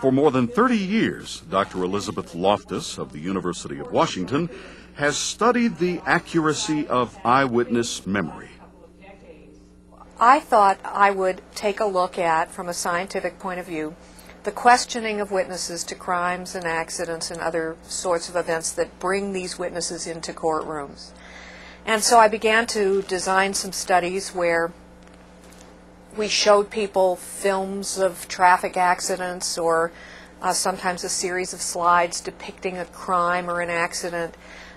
For more than 30 years, Dr. Elizabeth Loftus of the University of Washington has studied the accuracy of eyewitness memory. I thought I would take a look at, from a scientific point of view, the questioning of witnesses to crimes and accidents and other sorts of events that bring these witnesses into courtrooms. And so I began to design some studies where we showed people films of traffic accidents or uh, sometimes a series of slides depicting a crime or an accident.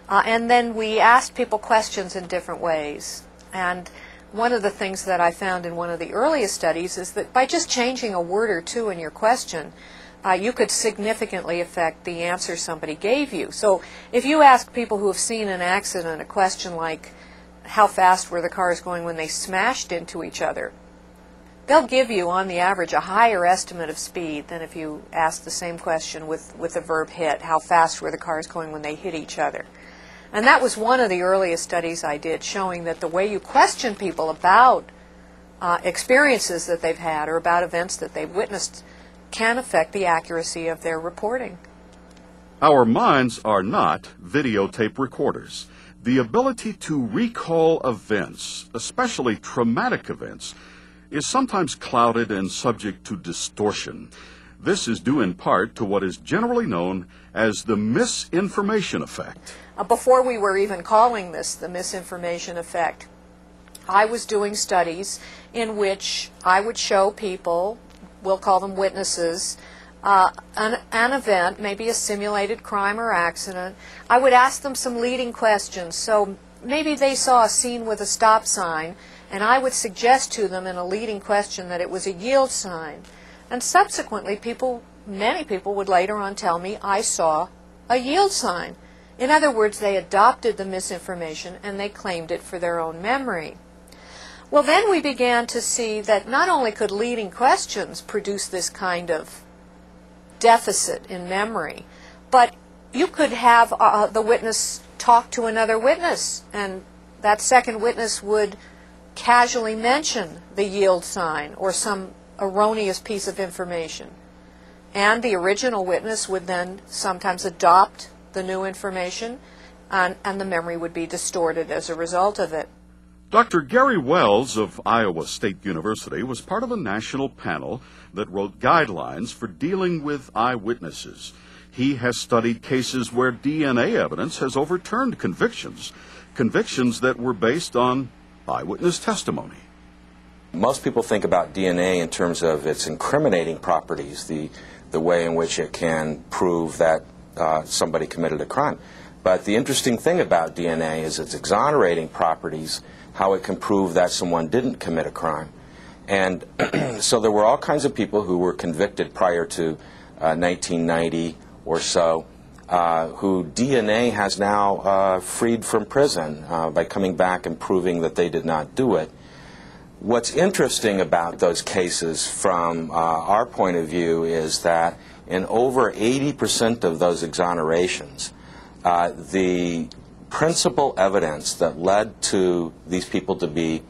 Uh, and then we asked people questions in different ways. And one of the things that I found in one of the earliest studies is that by just changing a word or two in your question, uh, you could significantly affect the answer somebody gave you. So if you ask people who have seen an accident a question like, how fast were the cars going when they smashed into each other? They'll give you, on the average, a higher estimate of speed than if you ask the same question with, with the verb hit. How fast were the cars going when they hit each other? And that was one of the earliest studies I did, showing that the way you question people about uh, experiences that they've had or about events that they've witnessed can affect the accuracy of their reporting. Our minds are not videotape recorders. The ability to recall events, especially traumatic events, is sometimes clouded and subject to distortion. This is due in part to what is generally known as the misinformation effect. Uh, before we were even calling this the misinformation effect, I was doing studies in which I would show people, we'll call them witnesses, uh, an, an event, maybe a simulated crime or accident. I would ask them some leading questions. So maybe they saw a scene with a stop sign, and I would suggest to them in a leading question that it was a yield sign. And subsequently, people, many people would later on tell me I saw a yield sign. In other words, they adopted the misinformation and they claimed it for their own memory. Well, then we began to see that not only could leading questions produce this kind of deficit in memory, but you could have uh, the witness talk to another witness, and that second witness would casually mention the yield sign or some erroneous piece of information. And the original witness would then sometimes adopt the new information, and, and the memory would be distorted as a result of it. Dr. Gary Wells of Iowa State University was part of a national panel that wrote guidelines for dealing with eyewitnesses. He has studied cases where DNA evidence has overturned convictions, convictions that were based on eyewitness testimony. Most people think about DNA in terms of its incriminating properties, the, the way in which it can prove that uh, somebody committed a crime. But the interesting thing about DNA is its exonerating properties, how it can prove that someone didn't commit a crime. And so there were all kinds of people who were convicted prior to uh, 1990 or so, uh, who DNA has now uh, freed from prison uh, by coming back and proving that they did not do it. What's interesting about those cases from uh, our point of view is that in over 80% of those exonerations, uh, the principal evidence that led to these people to be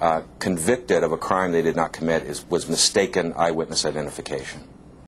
uh, convicted of a crime they did not commit is, was mistaken eyewitness identification.